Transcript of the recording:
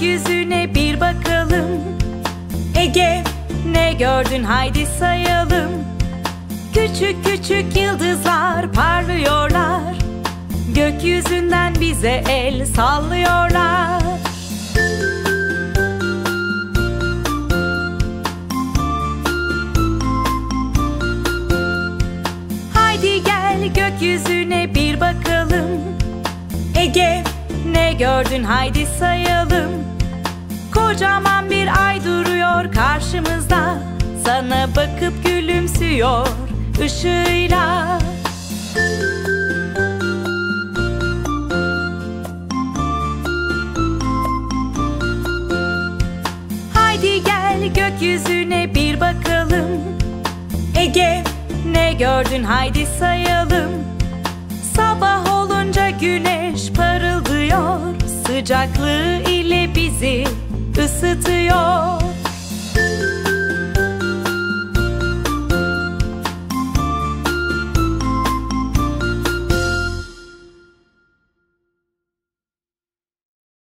gökyüzüne bir bakalım. Ege ne gördün? Haydi sayalım. Küçük küçük yıldızlar parlıyorlar. Gökyüzünden bize el sallıyorlar. Haydi gel gökyüzü gördün haydi sayalım. Kocaman bir ay duruyor karşımızda. Sana bakıp gülümsüyor ışığıyla. Haydi gel gökyüzüne bir bakalım. Ege ne gördün? Haydi sayalım. Sabah olunca güneş parıldıyor Sıcaklığı ile bizi ısıtıyor